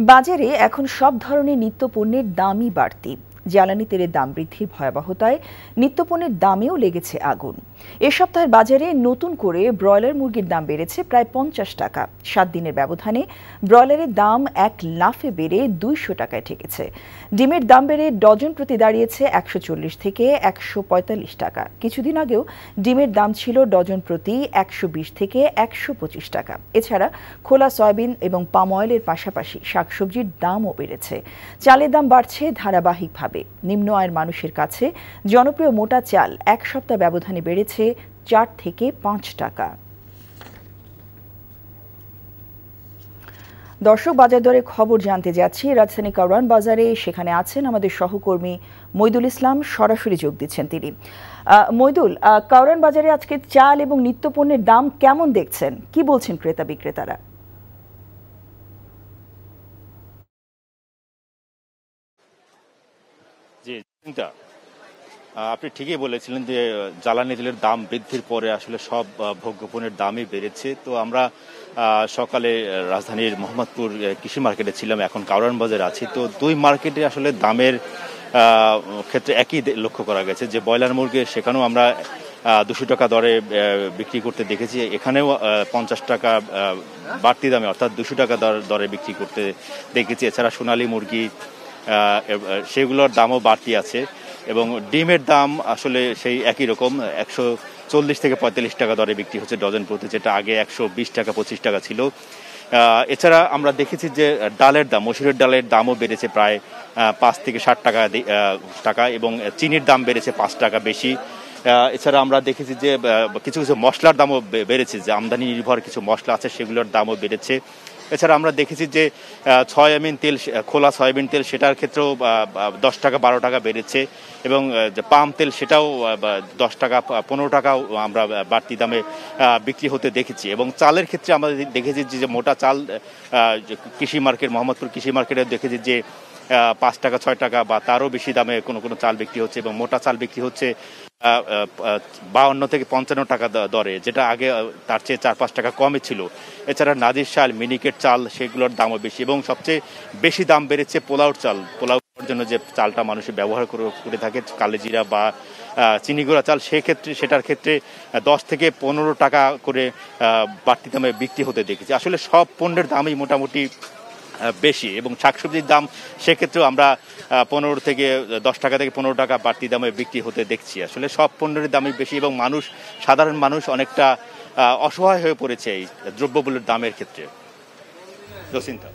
বাজারে এখন সব ধরনের নিত্যপণ্যের দামই বাড়তি। জ্বালানি তেলের দাম বৃদ্ধির ভয়াবহতায় নিত্যপণ্যের দামেও লেগেছে আগুন। এ সপ্তাহের বাজারে নতুন করে ব্রয়লার মুরগির দাম বেড়েছে প্রায় পঞ্চাশ টাকা। সাত দিনের ব্যবধানে ব্রয়লারের দাম এক লাফে বেড়ে দুইশো টাকায় ঠেকেছে। ডিমের দাম বেড়ে ডজন প্রতি দাঁড়িয়েছে একশো চল্লিশ থেকে একশো পঁয়তাল্লিশ টাকা। কিছুদিন আগেও ডিমের দাম ছিল ডজন প্রতি একশো বিশ থেকে একশো পঁচিশ টাকা। এছাড়া খোলা সয়াবিন এবং পাম অয়েলের পাশাপাশি শাকসবজির দামও বেড়েছে। চালের দাম বাড়ছে ধারাবাহিকভাবে। নিম্ন আয়ের মানুষের কাছে জনপ্রিয় মোটা চাল এক সপ্তাহ ব্যবধানে বেড়েছে চার থেকে পাঁচ টাকা। দর্শক, বাজার দরে খবর জানতে যাচ্ছি। রাজধানী কারওয়ান বাজারে সেখানে আছেন আমাদের সহকর্মী মইদুল ইসলাম। সরাসরি যোগ দিচ্ছেন তিনি। মইদুল কারওয়ান বাজারে আজকে চাল এবং নিত্যপণ্যের দাম কেমন দেখছেন? কি বলছেন ক্রেতা বিক্রেতারা? আপনি ঠিকই বলেছিলেন যে, জ্বালানি তেলের দাম বৃদ্ধির পরে আসলে সব ভোগ্যপণ্যের দামই বেড়েছে। তো আমরা সকালে রাজধানীর মোহাম্মদপুর কৃষি মার্কেটে ছিলাম, এখন কাউরান বাজারে আছি। তো দুই মার্কেটে আসলে দামের ক্ষেত্রে একই লক্ষ্য করা গেছে যে, ব্রয়লার মুরগি, সেখানেও আমরা দুশো টাকা দরে বিক্রি করতে দেখেছি। এখানেও পঞ্চাশ টাকা বাড়তি দামে, অর্থাৎ দুশো টাকা দরে বিক্রি করতে দেখেছি। এছাড়া সোনালী মুরগি সেগুলোর দামও বাড়তি আছে এবং ডিমের দাম আসলে সেই একই রকম, একশো চল্লিশ থেকে পঁয়তাল্লিশ টাকা দরে বিক্রি হচ্ছে ডজন প্রতি, যেটা আগে একশো বিশ টাকা, পঁচিশ টাকা ছিল। এছাড়া আমরা দেখেছি যে ডালের দাম, মসুরের ডালের দামও বেড়েছে প্রায় পাঁচ থেকে ষাট টাকা টাকা এবং চিনির দাম বেড়েছে পাঁচ টাকা বেশি। এছাড়া আমরা দেখেছি যে কিছু কিছু মশলার দামও বেড়েছে, যে আমদানি নির্ভর কিছু মশলা আছে সেগুলোর দামও বেড়েছে। এছাড়া আমরা দেখেছি যে সয়াবিন তেল খোলা সয়াবিন তেল সেটার ক্ষেত্রেও দশ টাকা, বারো টাকা বেড়েছে এবং পাম তেল সেটাও দশ টাকা পনেরো টাকাও আমরা বাড়তি দামে বিক্রি হতে দেখেছি এবং চালের ক্ষেত্রে আমরা দেখেছি যে মোটা চাল কৃষি মার্কেট, মোহাম্মদপুর কৃষি মার্কেটে দেখেছি যে পাঁচ টাকা, ছয় টাকা বা তারও বেশি দামে কোনো কোনো চাল বিক্রি হচ্ছে এবং মোটা চাল বিক্রি হচ্ছে। বাউন্ন থেকে পঞ্চান্ন টাকা দরে, যেটা আগে তার চেয়ে চার পাঁচ টাকা কমে ছিল। এছাড়া নাজির চাল মিনিকেট চাল, সেগুলোর দামও বেশি এবং সবচেয়ে বেশি দাম বেড়েছে পোলাউর চাল। পোলাও জন্য যে চালটা মানুষের ব্যবহার করে থাকে, কালেজিরা বা চিনিগুড়া চাল, সেক্ষেত্রে, সেটার ক্ষেত্রে দশ থেকে পনেরো টাকা করে বাড়তি দামে বিক্রি হতে দেখেছি। আসলে সব পণ্যের দামই মোটামুটি বেশি এবং শাকসবজির দাম সেক্ষেত্রেও আমরা পনেরো থেকে দশ টাকা থেকে পনেরো টাকা বাড়তি দামে বিক্রি হতে দেখছি। আসলে সব পণ্যের দামই বেশি এবং মানুষ, সাধারণ মানুষ অনেকটা অসহায় হয়ে পড়েছে এই দ্রব্যগুলোর দামের ক্ষেত্রে। জসিন্তা।